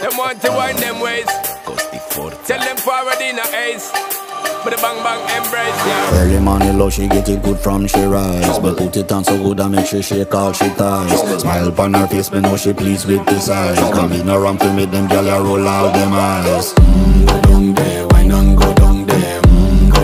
Them want to wind them ways. Tell them forward in a ace. But the bang bang embrace, yeah. Early money love, she get it good from she rise But put it on so good I make she shake all she ties Smile upon her face, me know she pleased with this eyes Come in around to make them gyal I roll out them eyes mm,